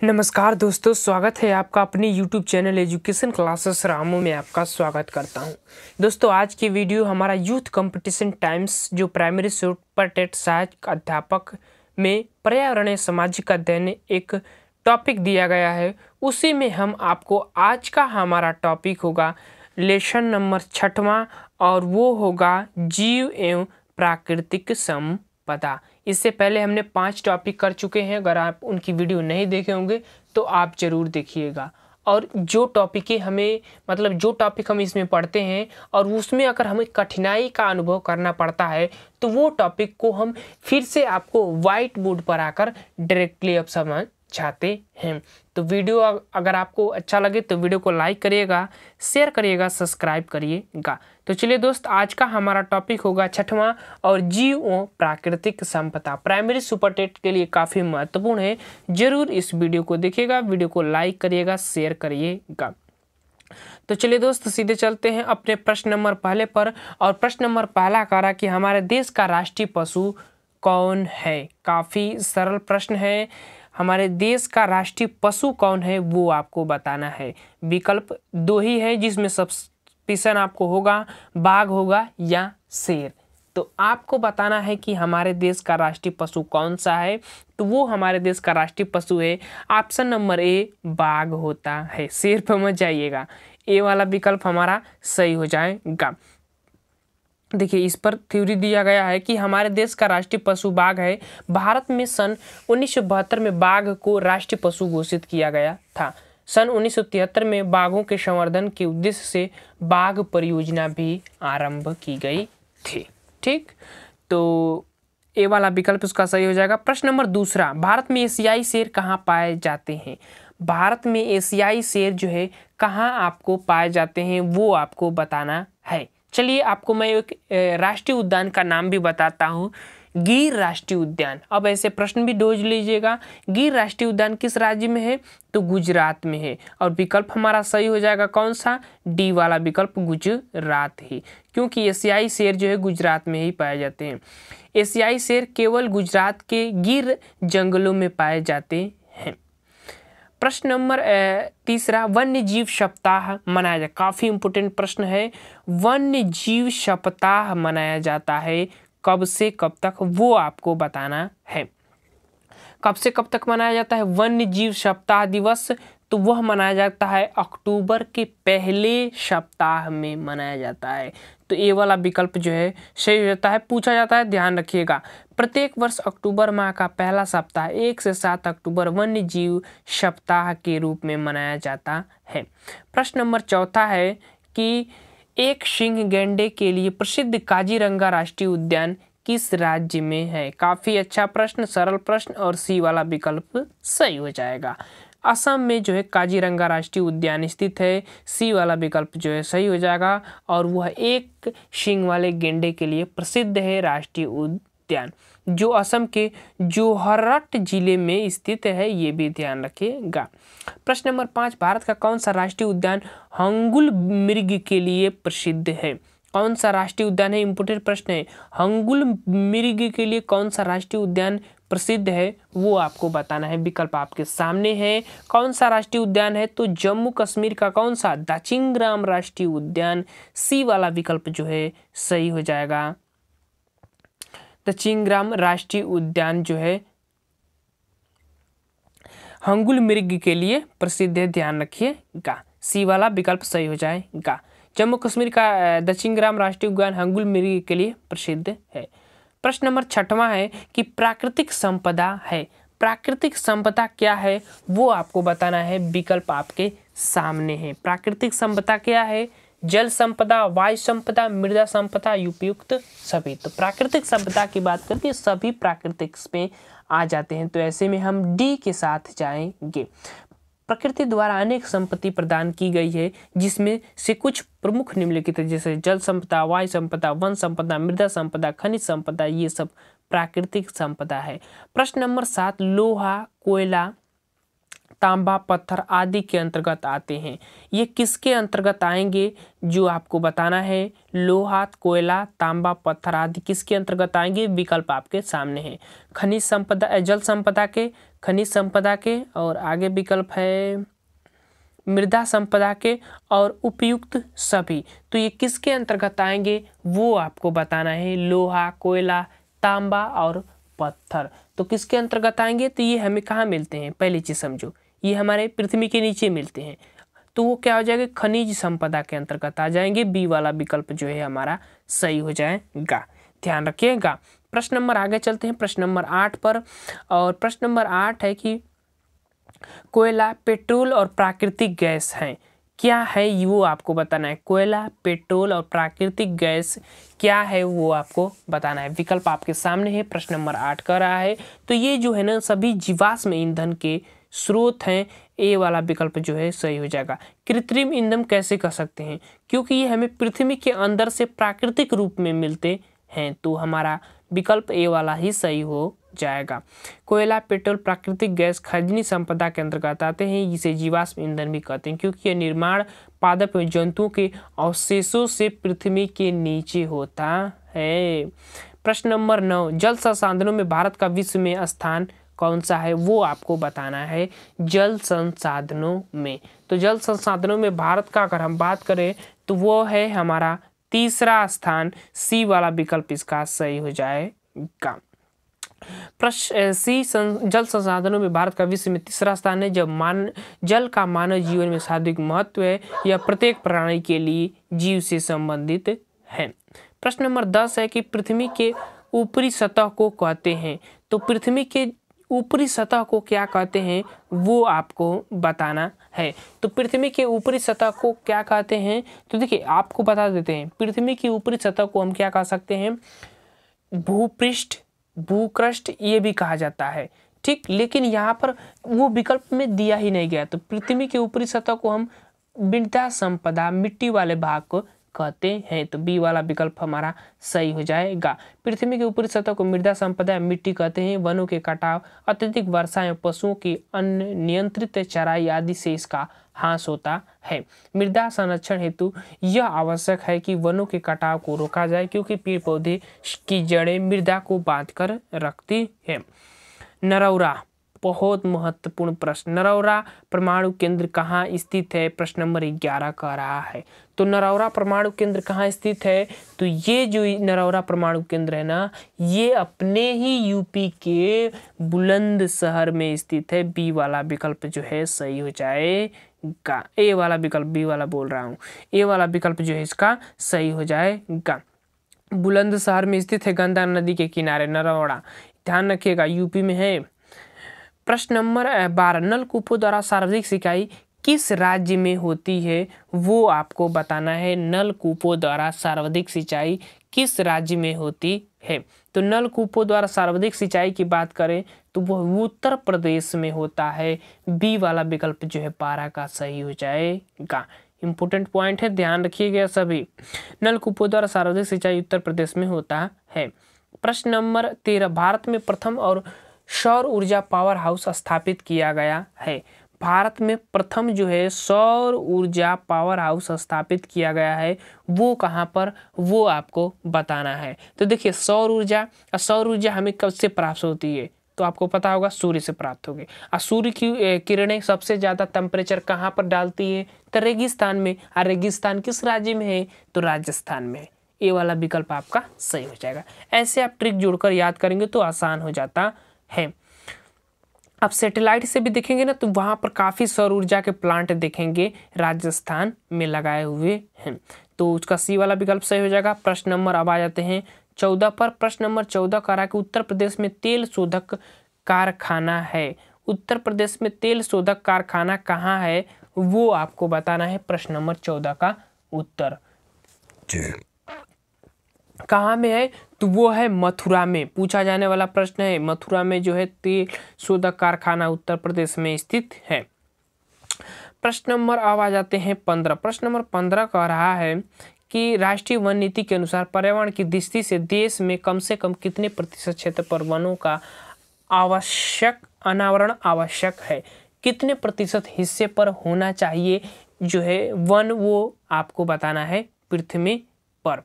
नमस्कार दोस्तों, स्वागत है आपका अपने YouTube चैनल एजुकेशन क्लासेस रामो में आपका स्वागत करता हूँ। दोस्तों, आज की वीडियो हमारा यूथ कंपटीशन टाइम्स जो प्राइमरी सुपर टेट सहायक अध्यापक में पर्यावरणीय सामाजिक अध्ययन एक टॉपिक दिया गया है, उसी में हम आपको आज का हमारा टॉपिक होगा लेसन नंबर छठवां और वो होगा जीव एवं प्राकृतिक संपदा। इससे पहले हमने पाँच टॉपिक कर चुके हैं। अगर आप उनकी वीडियो नहीं देखे होंगे तो आप ज़रूर देखिएगा। और जो टॉपिक हमें मतलब जो टॉपिक हम इसमें पढ़ते हैं, और उसमें अगर हमें कठिनाई का अनुभव करना पड़ता है तो वो टॉपिक को हम फिर से आपको वाइट बोर्ड पर आकर डायरेक्टली अब समझ चाहते हैं। तो वीडियो अगर आपको अच्छा लगे तो वीडियो को लाइक करिएगा, शेयर करिएगा, सब्सक्राइब करिएगा। तो चलिए दोस्त, आज का हमारा टॉपिक होगा छठवां और व प्राकृतिक संपदा। प्राइमरी सुपर टेट के लिए काफ़ी महत्वपूर्ण है। ज़रूर इस वीडियो को देखिएगा, वीडियो को लाइक करिएगा, शेयर करिएगा। तो चलिए दोस्त, सीधे चलते हैं अपने प्रश्न नंबर पहले पर। और प्रश्न नंबर पहला कह रहा कि हमारे देश का राष्ट्रीय पशु कौन है? काफ़ी सरल प्रश्न है। हमारे देश का राष्ट्रीय पशु कौन है, वो आपको बताना है। विकल्प दो ही है, जिसमें सब पिसन आपको होगा, बाघ होगा या शेर। तो आपको बताना है कि हमारे देश का राष्ट्रीय पशु कौन सा है तो वो हमारे देश का राष्ट्रीय पशु है। ऑप्शन नंबर ए, बाघ होता है। शेर पर मत जाइएगा। ए वाला विकल्प हमारा सही हो जाएगा। देखिए, इस पर थ्योरी दिया गया है कि हमारे देश का राष्ट्रीय पशु बाघ है। भारत में सन उन्नीस में बाघ को राष्ट्रीय पशु घोषित किया गया था। सन उन्नीस सौ तिहत्तर में बाघों के संवर्धन के उद्देश्य से बाघ परियोजना भी आरंभ की गई थी। ठीक? तो ए वाला विकल्प उसका सही हो जाएगा। प्रश्न नंबर दूसरा, भारत में एशियाई शेर कहाँ पाए जाते हैं? भारत में एशियाई शेर जो है, कहाँ आपको पाए जाते हैं वो आपको बताना है। चलिए आपको मैं एक राष्ट्रीय उद्यान का नाम भी बताता हूँ। गिर राष्ट्रीय उद्यान। अब ऐसे प्रश्न भी डोज लीजिएगा। गिर राष्ट्रीय उद्यान किस राज्य में है? तो गुजरात में है। और विकल्प हमारा सही हो जाएगा कौन सा? डी वाला विकल्प गुजरात ही। क्योंकि एशियाई शेर जो है गुजरात में ही पाए जाते हैं। एशियाई शेर केवल गुजरात के गिर जंगलों में पाए जाते हैं। प्रश्न नंबर तीसरा वन्य जीव सप्ताह मनाया जाए काफ़ी इम्पोर्टेंट प्रश्न है। वन्य जीव सप्ताह मनाया जाता है, कब से कब तक, वो आपको बताना है। कब से कब तक मनाया जाता है? वन्य जीव सप्ताह दिवस तो वह मनाया जाता है अक्टूबर के पहले सप्ताह में मनाया जाता है। तो ये वाला विकल्प जो है, सही हो जाता है, पूछा जाता है, ध्यान रखिएगा। प्रत्येक वर्ष अक्टूबर माह का पहला सप्ताह, एक से सात अक्टूबर वन्य जीव सप्ताह के रूप में मनाया जाता है। प्रश्न नंबर चौथा है कि एक सिंह गेंडे के लिए प्रसिद्ध काजीरंगा राष्ट्रीय उद्यान किस राज्य में है? काफ़ी अच्छा प्रश्न, सरल प्रश्न और सी वाला विकल्प सही हो जाएगा। असम में जो है काजीरंगा राष्ट्रीय उद्यान स्थित है, सी वाला विकल्प जो है सही हो जाएगा और वह एक सिंह वाले गेंडे के लिए प्रसिद्ध है राष्ट्रीय जो असम के जोहरट ज़िले में स्थित है, ये भी ध्यान रखिएगा। प्रश्न नंबर पाँच, भारत का कौन सा राष्ट्रीय उद्यान हंगुल मृग के लिए प्रसिद्ध है? कौन सा राष्ट्रीय उद्यान है? इम्पोर्टेंट प्रश्न है। हंगुल मृग के लिए कौन सा राष्ट्रीय उद्यान प्रसिद्ध है, वो आपको बताना है। विकल्प आपके सामने है। कौन सा राष्ट्रीय उद्यान है? तो जम्मू कश्मीर का कौन सा दचिंग्राम राष्ट्रीय उद्यान? सी वाला विकल्प जो है, सही हो जाएगा। दचिंग्राम राष्ट्रीय उद्यान जो है हंगुल मृग के लिए प्रसिद्ध है, ध्यान रखिएगा सी वाला विकल्प सही हो जाएगा जम्मू कश्मीर का दक्षिण राष्ट्रीय उद्यान हंगुल मृग के लिए प्रसिद्ध है। प्रश्न नंबर छठवां है कि प्राकृतिक संपदा है। प्राकृतिक संपदा क्या है, वो आपको बताना है। विकल्प आपके सामने है। प्राकृतिक संपदा क्या है? जल संपदा, वायु संपदा, मृदा संपदा, उपयुक्त सभी। तो प्राकृतिक संपदा की बात करके सभी प्राकृतिक में आ जाते हैं। तो ऐसे में हम डी के साथ जाएँगे। प्रकृति द्वारा अनेक संपत्ति प्रदान की गई है, जिसमें से कुछ प्रमुख निम्नलिखित है, जैसे जल संपदा, वायु संपदा, वन संपदा, मृदा संपदा, खनिज संपदा, ये सब प्राकृतिक संपदा है। प्रश्न नंबर सात, लोहा, कोयला तांबा, पत्थर आदि के अंतर्गत आते हैं। ये किसके अंतर्गत आएँगे, जो आपको बताना है? लोहा कोयला, तांबा, पत्थर आदि किसके अंतर्गत आएँगे? विकल्प आपके सामने है। खनिज संपदा जल संपदा के, खनिज संपदा के, और आगे विकल्प है, मृदा संपदा के, और उपयुक्त सभी। तो ये किसके अंतर्गत आएँगे, वो आपको बताना है। लोहा, कोयला, तांबा और पत्थर। तो किसके अंतर्गत आएँगे तो ये हमें कहाँ मिलते हैं? पहली चीज़ समझो। ये हमारे पृथ्वी के नीचे मिलते हैं। तो वो क्या हो जाएगा? खनिज संपदा के अंतर्गत आ जाएँगे। बी वाला विकल्प जो है हमारा सही हो जाएगा। ध्यान रखिएगा। प्रश्न नंबर आगे चलते हैं। प्रश्न नंबर आठ पर। और प्रश्न नंबर आठ है कि कोयला, पेट्रोल और प्राकृतिक गैस हैं। क्या है वो आपको बताना है? कोयला, पेट्रोल और प्राकृतिक गैस क्या है वो आपको बताना है। विकल्प आपके सामने है। प्रश्न नंबर आठ कर रहा है। तो ये जो है ना, सभी जीवाश्म ईंधन के स्रोत हैं, ए वाला विकल्प जो है सही हो जाएगा। कृत्रिम ईंधन कैसे कर सकते हैं? क्योंकि ये हमें पृथ्वी के अंदर से प्राकृतिक रूप में मिलते हैं तो हमारा विकल्प ए वाला ही सही हो जाएगा। कोयला, पेट्रोल, प्राकृतिक गैस, खनिज संपदा के अंतर्गत आते हैं जिसे जीवाश्म ईंधन भी कहते हैं, क्योंकि यह निर्माण पादप जंतुओं के अवशेषों से पृथ्वी के नीचे होता है। प्रश्न नंबर नौ, जल संसाधनों में भारत का विश्व में स्थान कौन सा है, वो आपको बताना है जल संसाधनों में। तो जल संसाधनों में भारत का अगर हम बात करें तो वो है हमारा तीसरा स्थान, सी वाला विकल्प इसका सही हो जाएगा। प्रश्न सी जल संसाधनों में भारत का विश्व में तीसरा स्थान है, जब मान, जल का मानव जीवन में सार्वधिक महत्व है यह प्रत्येक प्राणी के लिए जीव से संबंधित है। प्रश्न नंबर दस है कि पृथ्वी के ऊपरी सतह को कहते हैं। तो पृथ्वी के ऊपरी सतह को क्या कहते हैं, वो आपको बताना है। तो पृथ्वी के ऊपरी सतह को क्या कहते हैं तो देखिए, आपको बता देते हैं, पृथ्वी की ऊपरी सतह को हम क्या कह सकते हैं, भूपृष्ठ भूक्रस्ट ये भी कहा जाता है। ठीक, लेकिन यहाँ पर वो विकल्प में दिया ही नहीं गया। तो पृथ्वी के ऊपरी सतह को हम मृदा संपदा, मिट्टी वाले भाग को कहते हैं तो बी वाला विकल्प हमारा सही हो जाएगा। पृथ्वी के ऊपरी सतह को मृदा संपदा मिट्टी कहते हैं। वनों के कटाव, अत्यधिक वर्षा एवं पशुओं की अन्य नियंत्रित चराई आदि से इसका हास होता है। मृदा संरक्षण हेतु यह आवश्यक है कि वनों के कटाव को रोका जाए, क्योंकि पेड़ पौधे की जड़ें मृदा को बाँध कर रखती है। नरौरा बहुत महत्वपूर्ण प्रश्न। नरौरा परमाणु केंद्र कहाँ स्थित है? प्रश्न नंबर ग्यारह कह रहा है। तो नरौरा परमाणु केंद्र कहाँ स्थित है? तो ये जो नरौरा परमाणु केंद्र है ना, ये अपने ही यूपी के बुलंद शहर में स्थित है। बी वाला विकल्प जो है सही हो जाएगा। ए वाला विकल्प बी वाला बोल रहा हूँ। ए वाला विकल्प जो है इसका सही हो जाएगा। बुलंद शहर में स्थित है गंगा नदी के किनारे नरौड़ा ध्यान रखिएगा यूपी में है। प्रश्न नंबर बारह नलकूपों द्वारा सार्वजनिक सिंचाई किस राज्य में होती है, वो आपको बताना है। नलकूपों द्वारा सार्वजनिक सिंचाई किस राज्य में होती है? तो नलकूपों द्वारा सार्वजनिक सिंचाई की बात करें तो वह उत्तर प्रदेश में होता है। बी वाला विकल्प जो है पारा का सही हो जाएगा। इंपॉर्टेंट पॉइंट है, ध्यान रखिएगा सभी। नलकूपों द्वारा सार्वजनिक सिंचाई उत्तर प्रदेश में होता है। प्रश्न नंबर, तेरह, भारत में प्रथम और सौर ऊर्जा पावर हाउस स्थापित किया गया है। भारत में प्रथम जो है सौर ऊर्जा पावर हाउस स्थापित किया गया है, वो कहाँ पर? वो आपको बताना है। तो देखिए, सौर ऊर्जा और सौर ऊर्जा हमें कब से प्राप्त होती है? तो आपको पता होगा, सूर्य से प्राप्त होगी। और सूर्य की किरणें सबसे ज़्यादा टेम्परेचर कहाँ पर डालती है? तो रेगिस्तान में। और रेगिस्तान किस राज्य में है? तो राजस्थान में। ये वाला विकल्प आपका सही हो जाएगा। ऐसे आप ट्रिक जोड़कर याद करेंगे तो आसान हो जाता है। अब सेटेलाइट से भी देखेंगे ना तो वहाँ पर काफ़ी सौर ऊर्जा के प्लांट देखेंगे राजस्थान में लगाए हुए हैं। तो उसका सी वाला विकल्प सही हो जाएगा। प्रश्न नंबर अब आ जाते हैं। चौदह पर प्रश्न नंबर चौदह का रहा कि उत्तर प्रदेश में तेल शोधक कारखाना है। उत्तर प्रदेश में तेल शोधक कारखाना कहाँ है, वो आपको बताना है प्रश्न नंबर चौदह का उत्तर। कहाँ में है? तो वो है मथुरा में। पूछा जाने वाला प्रश्न है, मथुरा में जो है तेल शोधक कारखाना उत्तर प्रदेश में स्थित है। प्रश्न नंबर अब आ जाते हैं पंद्रह। प्रश्न नंबर पंद्रह कह रहा है कि राष्ट्रीय वन नीति के अनुसार पर्यावरण की दृष्टि से देश में कम से कम कितने प्रतिशत क्षेत्र पर वनों का आवश्यक, अनावरण आवश्यक है? कितने प्रतिशत हिस्से पर होना चाहिए जो है वन वो आपको बताना है पृथ्वी पर।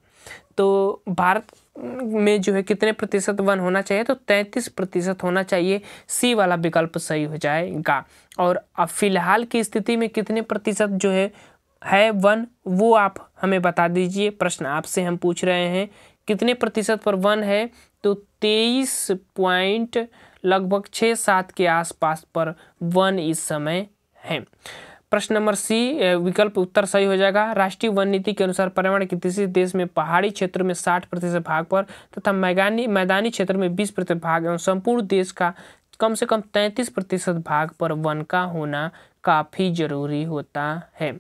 तो भारत में जो है कितने प्रतिशत वन होना चाहिए तो तैंतीस प्रतिशत होना चाहिए। सी वाला विकल्प सही हो जाएगा। और अब फ़िलहाल की स्थिति में कितने प्रतिशत जो है है वन, वो आप हमें बता दीजिए। प्रश्न आपसे हम पूछ रहे हैं, कितने प्रतिशत पर वन है? तो तेईस पॉइंट लगभग छः सात के आसपास पर वन इस समय है। प्रश्न नंबर सी विकल्प उत्तर सही हो जाएगा। राष्ट्रीय वन नीति के अनुसार पर्यावरण के किसी देश में पहाड़ी क्षेत्र में 60 प्रतिशत भाग पर तथा मैदानी मैदानी क्षेत्र में 20 प्रतिशत भाग एवं संपूर्ण देश का कम से कम 33 प्रतिशत भाग पर वन का होना काफ़ी ज़रूरी होता है।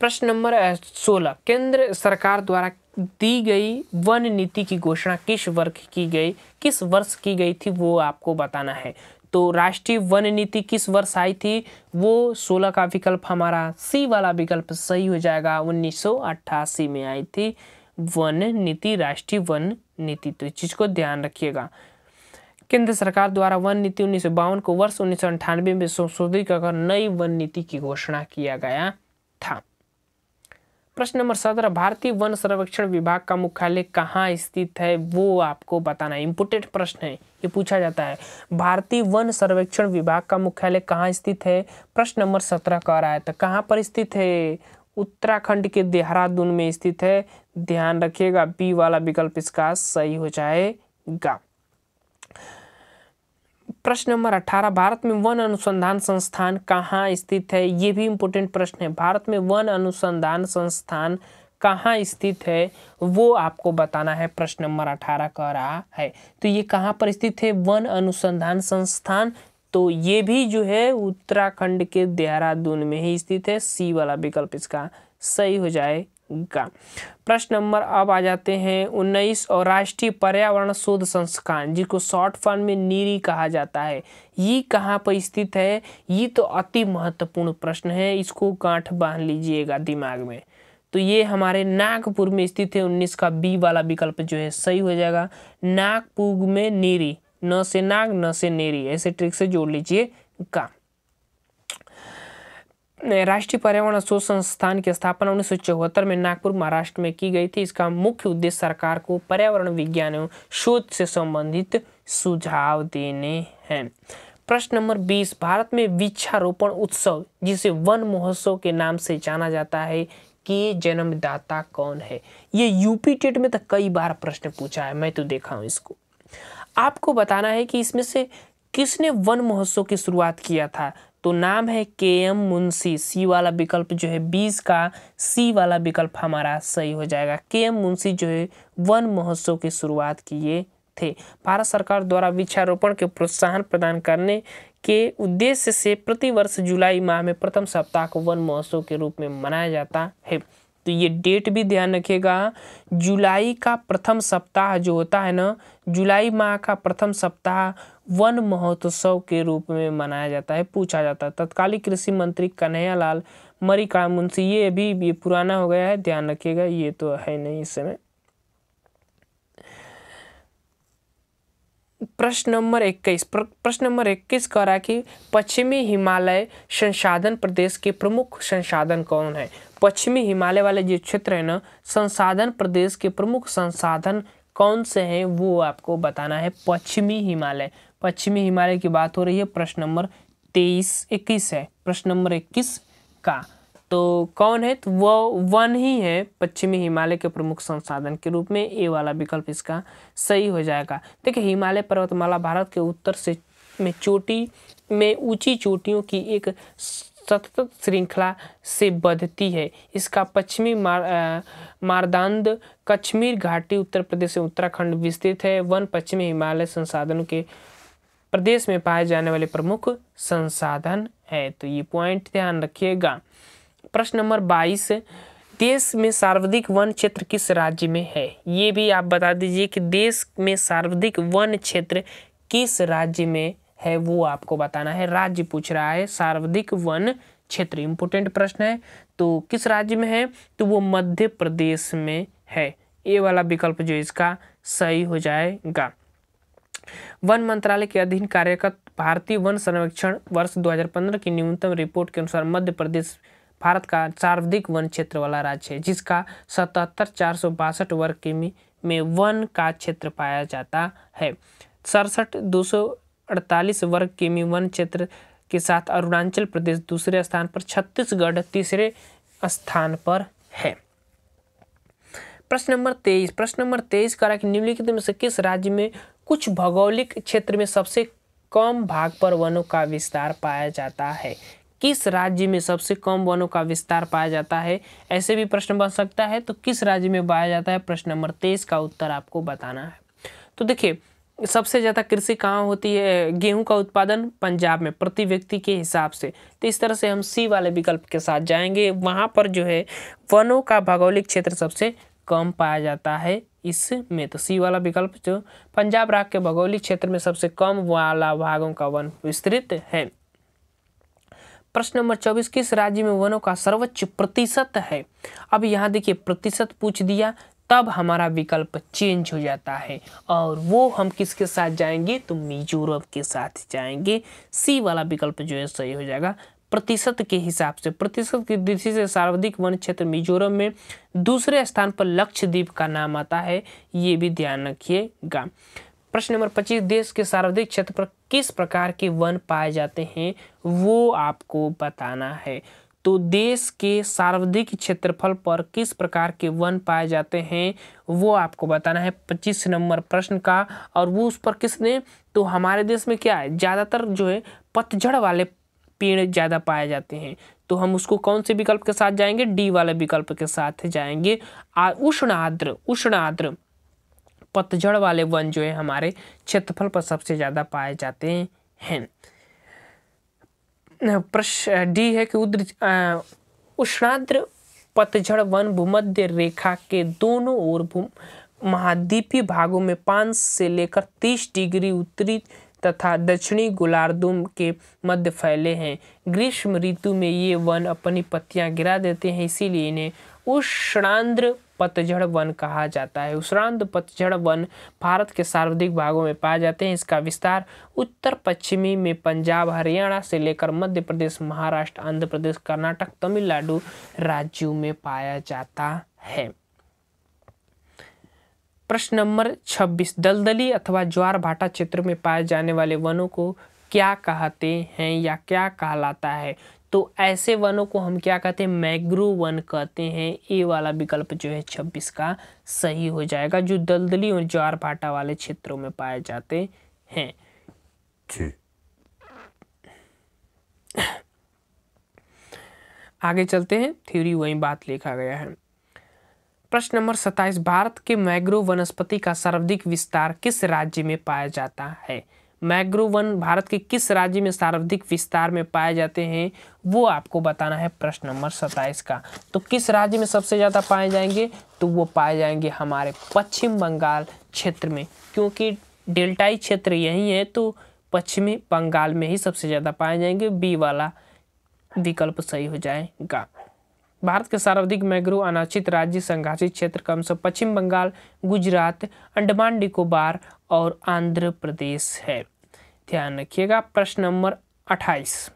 प्रश्न नंबर सोलह। केंद्र सरकार द्वारा दी गई वन नीति की घोषणा किस वर्ष की गई, किस वर्ष की गई थी वो आपको बताना है। तो राष्ट्रीय वन नीति किस वर्ष आई थी, वो 16 का विकल्प हमारा सी वाला विकल्प सही हो जाएगा, उन्नीस सौ अट्ठासी में आई थी वन नीति, राष्ट्रीय वन नीति। तो इस चीज़ को ध्यान रखिएगा। केंद्र सरकार द्वारा वन नीति उन्नीस सौ बावन को वर्ष उन्नीस में संशोधित कर नई वन नीति की घोषणा किया गया था। प्रश्न नंबर सत्रह, भारतीय वन सर्वेक्षण विभाग का मुख्यालय कहाँ स्थित है? वो आपको बताना है। इम्पोर्टेंट प्रश्न है। ये पूछा जाता है। भारतीय वन सर्वेक्षण विभाग का मुख्यालय कहाँ स्थित है? प्रश्न नंबर सत्रह कह रहा है। तो कहाँ पर स्थित है? उत्तराखंड के देहरादून में स्थित है। ध्यान रखिएगा, बी वाला विकल्प इसका सही हो जाएगा। प्रश्न नंबर अठारह, भारत में वन अनुसंधान संस्थान कहाँ स्थित है? ये भी इम्पोर्टेंट प्रश्न है। भारत में वन अनुसंधान संस्थान कहाँ स्थित है? वो आपको बताना है प्रश्न नंबर अठारह कह रहा है। तो ये कहाँ पर स्थित है? वन अनुसंधान संस्थान। तो ये भी जो है उत्तराखंड के देहरादून में ही स्थित है। सी वाला विकल्प इसका सही हो जाए। का। प्रश्न नंबर अब आ जाते हैं उन्नीस और राष्ट्रीय पर्यावरण शोध संस्थान जिसको शॉर्ट फॉर्म में नीरी कहा जाता है। ये कहाँ पर स्थित है? ये तो अति महत्वपूर्ण प्रश्न है, इसको गांठ बाँध लीजिएगा दिमाग में। तो ये हमारे नागपुर में स्थित है, उन्नीस का बी वाला विकल्प जो है सही हो जाएगा। नागपुर में नीरी, न से नाग, न से नेरी, ऐसे ट्रिक से जोड़ लीजिए का राष्ट्रीय पर्यावरण शोध संस्थान की स्थापना उन्नीस सौ चौहत्तर में नागपुर महाराष्ट्र में की गई थी। इसका मुख्य उद्देश्य सरकार को पर्यावरण विज्ञान एवं शोध से संबंधित सुझाव देने हैं। प्रश्न नंबर 20 भारत में वृक्षारोपण उत्सव, जिसे वन महोत्सव के नाम से जाना जाता है, कि जन्मदाता कौन है? ये यूपी टेट में तो कई बार प्रश्न पूछा है, मैं तो देखा हूँ इसको। आपको बताना है कि इसमें से किसने वन महोत्सव की शुरुआत किया था? तो नाम है के एम मुंशी। सी वाला विकल्प जो है बीस का, सी वाला विकल्प हमारा सही हो जाएगा। के एम मुंशी जो है वन महोत्सव की शुरुआत किए थे। भारत सरकार द्वारा वृक्षारोपण के प्रोत्साहन प्रदान करने के उद्देश्य से प्रतिवर्ष जुलाई माह में प्रथम सप्ताह को वन महोत्सव के रूप में मनाया जाता है। तो ये डेट भी ध्यान रखिएगा। जुलाई का प्रथम सप्ताह जो होता है ना, जुलाई माह का प्रथम सप्ताह वन महोत्सव के रूप में मनाया जाता है, पूछा जाता है। तत्कालीन कृषि मंत्री कन्हैया लाल मरिका मुंशी ये अभी ये पुराना हो गया है, ध्यान रखिएगा, ये तो है नहीं इस समय। प्रश्न नंबर इक्कीस प्रश्न नंबर इक्कीस कह रहा है कि पश्चिमी हिमालय संसाधन प्रदेश के प्रमुख संसाधन कौन है? पश्चिमी हिमालय वाले जो क्षेत्र है ना, संसाधन प्रदेश के प्रमुख संसाधन कौन से हैं, वो आपको बताना है पश्चिमी हिमालय। पश्चिमी हिमालय की बात हो रही है, प्रश्न नंबर तेईस, इक्कीस है। प्रश्न नंबर इक्कीस का। तो कौन है? तो वो वन ही है पश्चिमी हिमालय के प्रमुख संसाधन के रूप में। ए वाला विकल्प इसका सही हो जाएगा। देखिए, हिमालय पर्वतमाला भारत के उत्तर से में चोटी, में ऊँची चोटियों की एक सतत श्रृंखला से बधती है। इसका पश्चिमी मार मारदांड कश्मीर घाटी, उत्तर प्रदेश से उत्तराखंड विस्तृत है। वन पश्चिमी हिमालय संसाधनों के प्रदेश में पाए जाने वाले प्रमुख संसाधन है। तो ये पॉइंट ध्यान रखिएगा। प्रश्न नंबर बाईस, देश में सर्वाधिक वन क्षेत्र किस राज्य में है? ये भी आप बता दीजिए कि देश में सर्वाधिक वन क्षेत्र किस राज्य में है, वो आपको बताना है। राज्य पूछ रहा है, सार्वधिक वन क्षेत्र इंपोर्टेंट प्रश्न है। तो किस राज्य में है? तो वो मध्य प्रदेश में है। ये वाला विकल्प जो इसका सही हो जाएगा। वन मंत्रालय के अधीन कार्यरत भारतीय वन सर्वेक्षण वर्ष 2015 की न्यूनतम रिपोर्ट के अनुसार मध्य प्रदेश, भारत का सर्वाधिक वन क्षेत्र वाला राज्य है, जिसका सतहत्तर चार सौ बासठ वर्ग किमी में वन का क्षेत्र पाया जाता है। सड़सठ दो अड़तालीस वर्ग किमी वन क्षेत्र के साथ अरुणाचल प्रदेश दूसरे स्थान पर, छत्तीसगढ़ तीसरे स्थान पर है। प्रश्न नंबर तेईस, प्रश्न नंबर तेईस करा कि निम्नलिखित में से किस राज्य में कुछ भौगोलिक क्षेत्र में सबसे कम भाग पर वनों का विस्तार पाया जाता है? किस राज्य में सबसे कम वनों का विस्तार पाया जाता है? ऐसे भी प्रश्न बन सकता है तो किस राज्य में पाया जाता है? प्रश्न नंबर तेईस का उत्तर आपको बताना है। तो देखिए सबसे ज़्यादा कृषि कहाँ होती है? गेहूँ का उत्पादन पंजाब में प्रति व्यक्ति के हिसाब से। तो इस तरह से हम सी वाले विकल्प के साथ जाएँगे। वहाँ पर जो है, वनों का भौगोलिक क्षेत्र सबसे कम पाया जाता है इसमें। तो सी वाला विकल्प जो पंजाब राज्य के भौगोलिक क्षेत्र में सबसे कम वाला भागों का वन विस्तृत है। प्रश्न नंबर चौबीस, किस राज्य में वनों का सर्वोच्च प्रतिशत है? अब यहाँ देखिए, प्रतिशत पूछ दिया। तब हमारा विकल्प चेंज हो जाता है। और वो हम किसके साथ जाएँगे? तो मिजोरम के साथ जाएँगे। सी वाला विकल्प जो है सही हो जाएगा। प्रतिशत के हिसाब से, प्रतिशत की दृष्टि से सर्वाधिक वन क्षेत्र मिजोरम में दूसरे स्थान पर लक्षद्वीप का नाम आता है। ये भी ध्यान रखिएगा। प्रश्न नंबर पच्चीस, देश के सर्वाधिक क्षेत्र पर किस प्रकार के वन पाए जाते हैं? वो आपको बताना है। तो देश के सर्वाधिक क्षेत्रफल पर किस प्रकार के वन पाए जाते हैं, वो आपको बताना है पच्चीस नंबर प्रश्न का। और वो उस पर किसने तो हमारे देश में क्या है, ज़्यादातर जो है पतझड़ वाले पेड़ ज़्यादा पाए जाते हैं। तो हम उसको कौन से विकल्प के साथ जाएँगे, डी वाले विकल्प के साथ जाएँगे। उष्ण आर्द्र उष्ण आर्द्र पतझड़ वाले वन जो है हमारे क्षेत्रफल पर सबसे ज़्यादा पाए जाते हैं। प्रश्न डी है कि उद्र उष्णाद्र पतझड़ वन भूमध्य रेखा के दोनों ओर महाद्वीपीय भागों में पाँच से लेकर तीस डिग्री उत्तरी तथा दक्षिणी गोलार्धों के मध्य फैले हैं। ग्रीष्म ऋतु में ये वन अपनी पत्तियाँ गिरा देते हैं, इसीलिए इन्हें उष्णांध्र पतझड़ वन कहा जाता है। उष्णांध्र पतझड़ वन भारत के सर्वाधिक भागों में पाए जाते हैं। इसका विस्तार उत्तर पश्चिमी में पंजाब, हरियाणा से लेकर मध्य प्रदेश, महाराष्ट्र, आंध्र प्रदेश, कर्नाटक, तमिलनाडु राज्यों में पाया जाता है। प्रश्न नंबर 26 दलदली अथवा ज्वार भाटा क्षेत्र में पाए जाने वाले वनों को क्या कहते हैं या क्या कहलाता है? तो ऐसे वनों को हम क्या कहते हैं? मैग्रो वन कहते हैं। ए वाला विकल्प जो है 26 का सही हो जाएगा जो दलदली और ज्वार भाटा वाले क्षेत्रों में पाए जाते हैं। आगे चलते हैं। थ्योरी वही बात लिखा गया है। प्रश्न नंबर सत्ताईस भारत के मैग्रो वनस्पति का सर्वाधिक विस्तार किस राज्य में पाया जाता है? मैग्रो वन भारत के किस राज्य में सर्वाधिक विस्तार में पाए जाते हैं, वो आपको बताना है प्रश्न नंबर सत्ताईस का। तो किस राज्य में सबसे ज़्यादा पाए जाएँगे? तो वो पाए जाएँगे हमारे पश्चिम बंगाल क्षेत्र में, क्योंकि डेल्टाई क्षेत्र यही है तो पश्चिमी बंगाल में ही सबसे ज़्यादा पाए जाएँगे। बी वाला विकल्प सही हो जाएगा। भारत के सर्वाधिक मैग्रो अनाचित राज्य संघाचित क्षेत्र कम से पश्चिम बंगाल, गुजरात, अंडमान निकोबार और आंध्र प्रदेश है। ध्यान रखिएगा, प्रश्न नंबर अट्ठाईस।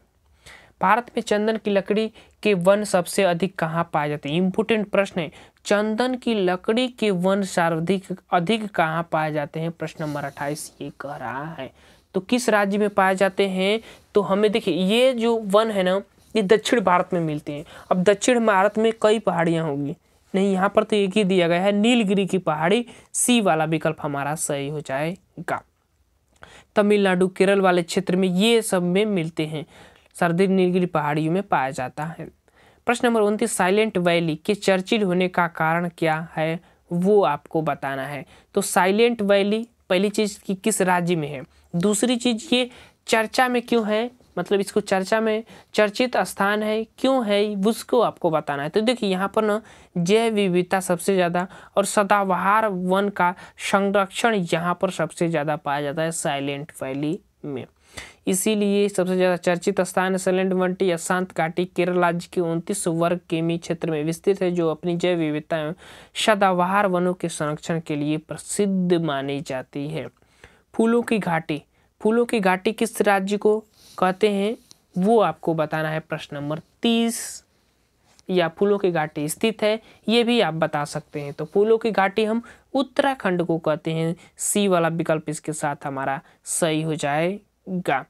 भारत में चंदन की लकड़ी के वन सबसे अधिक कहाँ पाए जाते हैं? इम्पोर्टेंट प्रश्न है, चंदन की लकड़ी के वन सर्वाधिक, अधिक कहाँ पाए जाते हैं? प्रश्न नंबर अट्ठाईस, ये कह रहा है। तो किस राज्य में पाए जाते हैं? तो हमें देखिए, ये जो वन है ना, ये दक्षिण भारत में मिलते हैं। अब दक्षिण भारत में कई पहाड़ियाँ होंगी। नहीं, यहाँ पर तो एक ही दिया गया है, नीलगिरी की पहाड़ी, सी वाला विकल्प हमारा सही हो जाएगा। तमिलनाडु, केरल वाले क्षेत्र में ये सब में मिलते हैं, सर्दी नीलगिरी पहाड़ियों में पाया जाता है। प्रश्न नंबर उनतीस, साइलेंट वैली के चर्चिल होने का कारण क्या है, वो आपको बताना है। तो साइलेंट वैली पहली चीज़ की किस राज्य में है? दूसरी चीज़ ये, चर्चा में क्यों है? मतलब इसको चर्चा में चर्चित स्थान है, क्यों है, उसको आपको बताना है। तो देखिए, यहाँ पर ना जैव विविधता सबसे ज़्यादा और सदाबहार वन का संरक्षण यहाँ पर सबसे ज़्यादा पाया जाता है साइलेंट वैली में। इसीलिए सबसे ज़्यादा चर्चित स्थान है साइलेंट वंटी या शांत घाटी केरल राज्य के उनतीस वर्ग केमी क्षेत्र में विस्तृत है, जो अपनी जैव विविधता एवं सदाबहार वनों के संरक्षण के लिए प्रसिद्ध मानी जाती है। फूलों की घाटी, फूलों की घाटी किस राज्य को कहते हैं, वो आपको बताना है प्रश्न नंबर तीस। या फूलों की घाटी स्थित है, ये भी आप बता सकते हैं। तो फूलों की घाटी हम उत्तराखंड को कहते हैं। सी वाला विकल्प इसके साथ हमारा सही हो जाएगा।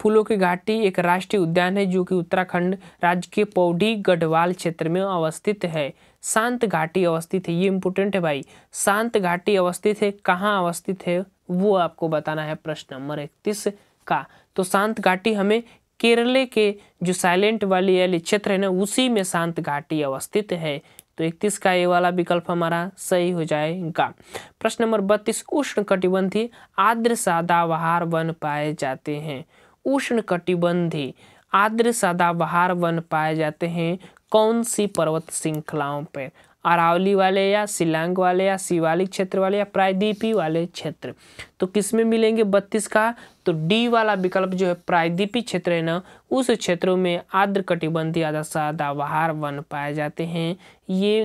फूलों की घाटी एक राष्ट्रीय उद्यान है, जो कि उत्तराखंड राज्य के पौड़ी गढ़वाल क्षेत्र में अवस्थित है। शांत घाटी अवस्थित है, ये इंपोर्टेंट है भाई। शांत घाटी अवस्थित है, कहाँ अवस्थित है, वो आपको बताना है प्रश्न नंबर इकतीस। का। तो शांत घाटी हमें केरले के जो साइलेंट वाली वाले क्षेत्र है ना, उसी में शांत घाटी अवस्थित है। तो इकतीस का ये वाला विकल्प हमारा सही हो जाएगा। प्रश्न नंबर बत्तीस उष्ण कटिबंधी आर्द्र सादाबहार वन पाए जाते हैं। उष्ण कटिबंधी आर्द्र सदाबहार वन पाए जाते हैं। कौन सी पर्वत श्रृंखलाओं पर अरावली वाले या शिलांग वाले या शिवालिक क्षेत्र वाले या प्रायद्वीपी वाले क्षेत्र? तो किसमें मिलेंगे बत्तीस का? तो डी वाला विकल्प जो है प्रायद्वीपी क्षेत्र है ना, उस क्षेत्रों में आर्द्र कटिबंधी आधा सदाबहार वन पाए जाते हैं। ये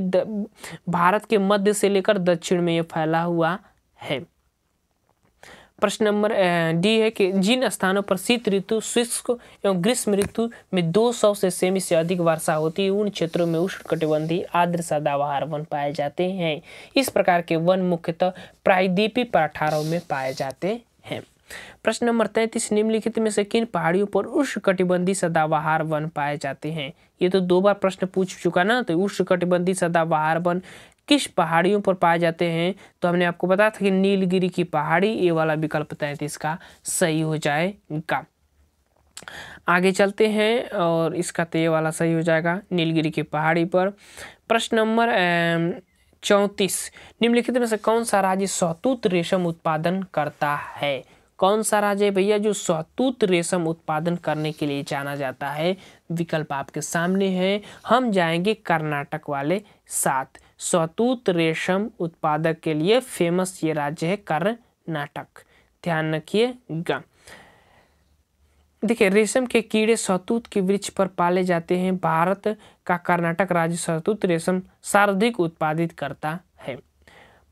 भारत के मध्य से लेकर दक्षिण में ये फैला हुआ है। प्रश्न नंबर डी है कि जिन स्थानों पर शीत ऋतु, शुष्क एवं ग्रीष्म ऋतु में 200 से सेमी से अधिक वर्षा होती है, उन क्षेत्रों में उष्ण कटिबंधी आर्द्र सदाबहार वन पाए जाते हैं। इस प्रकार के वन मुख्यतः प्रायद्वीपी पठारों में पाए जाते हैं। प्रश्न नंबर तैंतीस, निम्नलिखित में से किन पहाड़ियों पर उष्ण कटिबंधी सदाबहार वन पाए जाते हैं? ये तो दो बार प्रश्न पूछ चुका ना तो उष्ण कटिबंधी सदाबहार वन किस पहाड़ियों पर पाए जाते हैं तो हमने आपको बताया था कि नीलगिरी की पहाड़ी, ये वाला विकल्प तैंतीस का सही हो जाएगा। आगे चलते हैं और इसका तो ये वाला सही हो जाएगा, नीलगिरी की पहाड़ी पर। प्रश्न नंबर चौंतीस। निम्नलिखित में से कौन सा राज्य सहतूत रेशम उत्पादन करता है? कौन सा राज्य भैया जो सौतूत रेशम उत्पादन करने के लिए जाना जाता है? विकल्प आपके सामने है। हम जाएँगे कर्नाटक वाले साथ। स्वतूत रेशम उत्पादक के लिए फ़ेमस ये राज्य है कर्नाटक। ध्यान रखिएगा देखिए, रेशम के कीड़े सतूत के वृक्ष पर पाले जाते हैं। भारत का कर्नाटक राज्य सतूत रेशम सर्वाधिक उत्पादित करता है।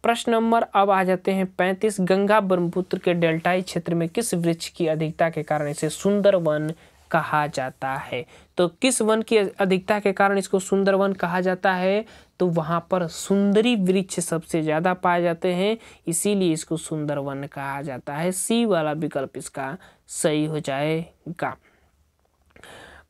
प्रश्न नंबर, अब आ जाते हैं पैंतीस। गंगा ब्रह्मपुत्र के डेल्टाई क्षेत्र में किस वृक्ष की अधिकता के कारण इसे सुंदर वन कहा जाता है? तो किस वन की अधिकता के कारण इसको सुंदर वन कहा जाता है? तो वहाँ पर सुंदरी वृक्ष सबसे ज़्यादा पाए जाते हैं, इसीलिए इसको सुंदर वन कहा जाता है। सी वाला विकल्प इसका सही हो जाएगा।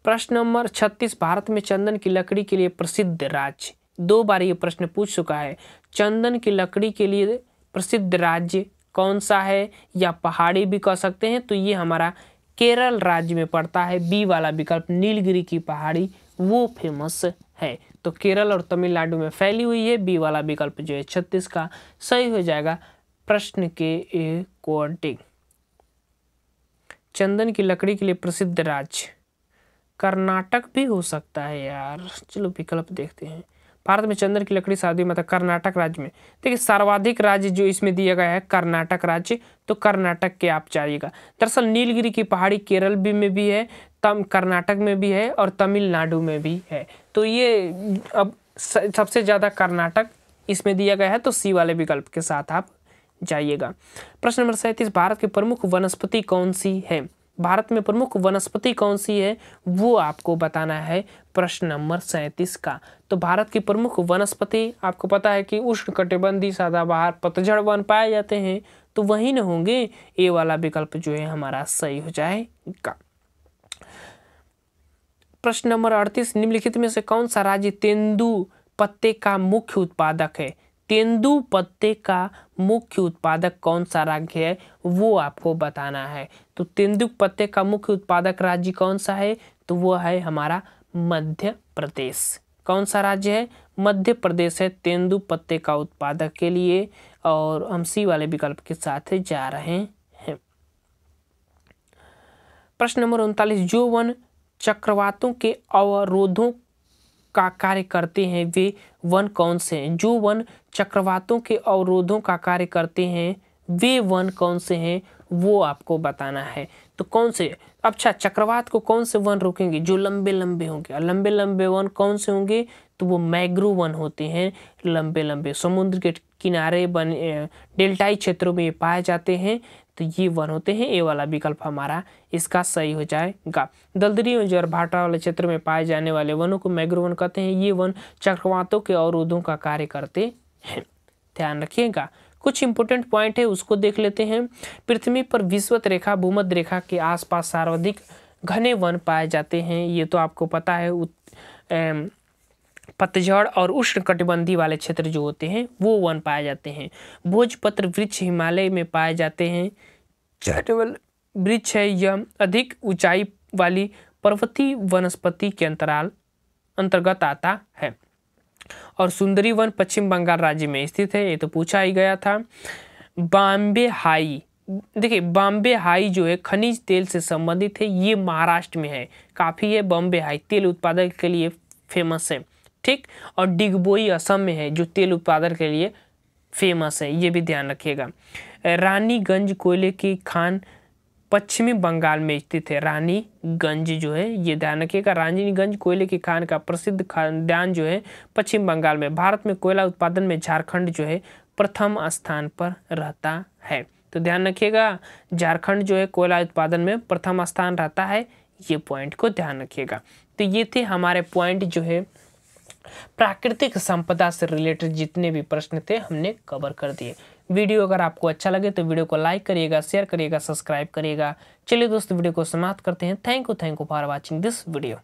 प्रश्न नंबर छत्तीस, भारत में चंदन की लकड़ी के लिए प्रसिद्ध राज्य। दो बार ये प्रश्न पूछ चुका है। चंदन की लकड़ी के लिए प्रसिद्ध राज्य कौन सा है, या पहाड़ी भी कह सकते हैं तो ये हमारा केरल राज्य में पड़ता है। बी वाला विकल्प, नीलगिरी की पहाड़ी, वो फ़ेमस है। तो केरल और तमिलनाडु में फैली हुई है बी वाला विकल्प जो है छत्तीस का सही हो जाएगा। प्रश्न के अकॉर्डिंग चंदन की लकड़ी के लिए प्रसिद्ध राज्य कर्नाटक भी हो सकता है यार। चलो विकल्प देखते हैं। भारत में चंदन की लकड़ी शादी मतलब कर्नाटक राज्य में। देखिए, सर्वाधिक राज्य जो इसमें दिया गया है, कर्नाटक राज्य तो कर्नाटक के आप चाहिएगा दरअसल नीलगिरी की पहाड़ी केरल भी में भी है, तम, कर्नाटक में भी है और तमिलनाडु में भी है। तो ये अब सबसे ज़्यादा कर्नाटक इसमें दिया गया है तो सी वाले विकल्प के साथ आप जाइएगा। प्रश्न नंबर सैंतीस, भारत की प्रमुख वनस्पति कौन सी है? भारत में प्रमुख वनस्पति कौन सी है? वो आपको बताना है प्रश्न नंबर सैंतीस का। तो भारत की प्रमुख वनस्पति, आपको पता है कि उष्ण कटिबंधी सदाबहार पतझड़ वन पाए जाते हैं तो वही न होंगे ए वाला विकल्प जो है हमारा सही हो जाएगा। प्रश्न नंबर अड़तीस, निम्नलिखित में से कौन सा राज्य तेंदु पत्ते का मुख्य उत्पादक है? तेंदु पत्ते का मुख्य उत्पादक कौन सा राज्य है? वो आपको बताना है। तो तेंदु पत्ते का मुख्य उत्पादक राज्य कौन सा है? तो वो है हमारा मध्य प्रदेश। कौन सा राज्य है? मध्य प्रदेश है। तेंदु पत्ते का उत्पादक के लिए और हम सी वाले विकल्प के साथ जा रहे हैं। प्रश्न नंबर उनतालीस, जो वन चक्रवातों के अवरोधों का कार्य करते हैं, वे वन कौन से हैं? जो वन चक्रवातों के अवरोधों का कार्य करते हैं, वे वन कौन से हैं, वो आपको बताना है। तो कौन से? अच्छा चक्रवात को कौन से वन रोकेंगे? जो लंबे लंबे होंगे। लंबे लंबे वन कौन से होंगे? तो वो मैग्रो वन होते हैं लंबे लंबे समुद्र के किनारे बने डेल्टाई क्षेत्रों में ये पाए जाते हैं। तो ये वन होते हैं ए वाला विकल्प हमारा इसका सही हो जाएगा। दलदरी और भाटा वाले क्षेत्र में पाए जाने वाले वनों को मैग्रो वन कहते हैं। ये वन चक्रवातों के अवरोधों का कार्य करते हैं। ध्यान रखिएगा, कुछ इंपोर्टेंट पॉइंट है, उसको देख लेते हैं। पृथ्वी पर विश्वत रेखा, भूमध्य रेखा के आसपास सर्वाधिक घने वन पाए जाते हैं। ये तो आपको पता है पतझड़ और उष्ण कटिबंधी वाले क्षेत्र जो होते हैं वो वन पाए जाते हैं। भोजपत्र वृक्ष हिमालय में पाए जाते हैं। चैटवल वृक्ष है यह अधिक ऊंचाई वाली पर्वतीय वनस्पति के अंतराल अंतर्गत आता है। और सुंदरी वन पश्चिम बंगाल राज्य में स्थित है ये तो पूछा ही गया था। बॉम्बे हाई देखिए बॉम्बे हाई जो है खनिज तेल से संबंधित है ये महाराष्ट्र में है। काफ़ी है बॉम्बे हाई तेल उत्पादक के लिए फ़ेमस है। ठीक? और डिगबोई असम में है, जो तेल उत्पादन के लिए फ़ेमस है, ये भी ध्यान रखिएगा। रानीगंज कोयले की खान पश्चिमी बंगाल में स्थित है। रानीगंज जो है, ये ध्यान रखिएगा, रानीगंज कोयले की खान का प्रसिद्ध खाद्यान जो है, पश्चिम बंगाल में। भारत में कोयला उत्पादन में झारखंड जो है, प्रथम स्थान पर रहता है। तो ध्यान रखिएगा, झारखंड जो है, कोयला उत्पादन में प्रथम स्थान रहता है, ये पॉइंट को ध्यान रखिएगा। तो ये थे हमारे पॉइंट जो है प्राकृतिक संपदा से रिलेटेड जितने भी प्रश्न थे, हमने कवर कर दिए। वीडियो अगर आपको अच्छा लगे तो वीडियो को लाइक करिएगा शेयर करिएगा सब्सक्राइब करिएगा। चलिए दोस्तों, वीडियो को समाप्त करते हैं। Thank you thank you for watching this video